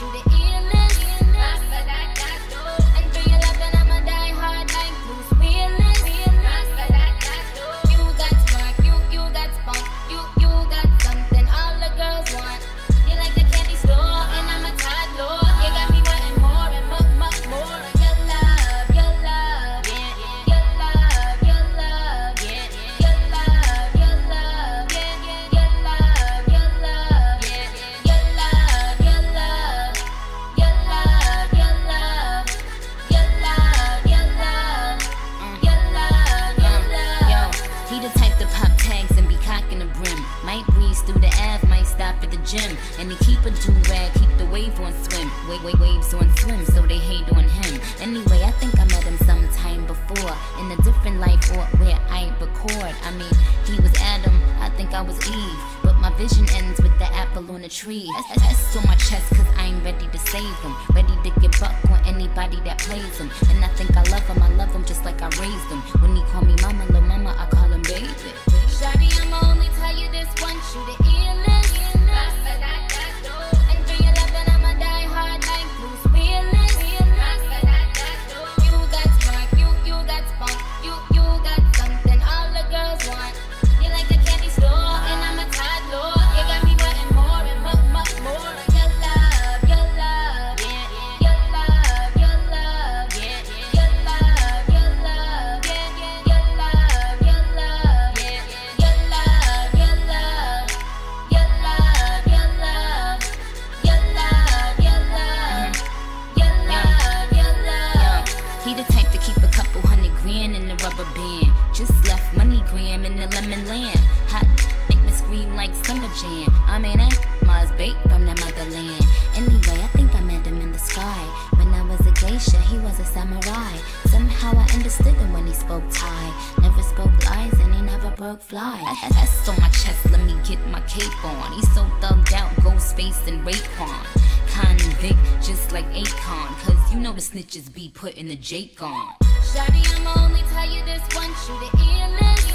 shoot it. A do-rag, keep the wave on swim. Wait, wait, waves on swim, so they hate on him. Anyway, I think I met him sometime before. In a different life or where I ain't record. I mean, he was Adam, I think I was Eve. But my vision ends with the apple on the tree. That's on my chest, cause I'm ready to save him. Ready to get buck on anybody that plays him. And I think I love him, I love him just like I raised him. When he call me mama, gram in the lemon land. Hot make me scream like summer jam. I mean, that Mars bait from the motherland. Anyway, I think I met him in the sky. When I was a geisha, he was a samurai. Somehow I understood him when he spoke Thai. Never spoke lies and he never broke fly. That's on my chest, let me get my cape on. He's so thugged out, Ghostface and Raekwon. Convict, just like Akon. Cause you know the snitches be putting the Jake on. Shawty, I'ma only tell you this once, you the illest.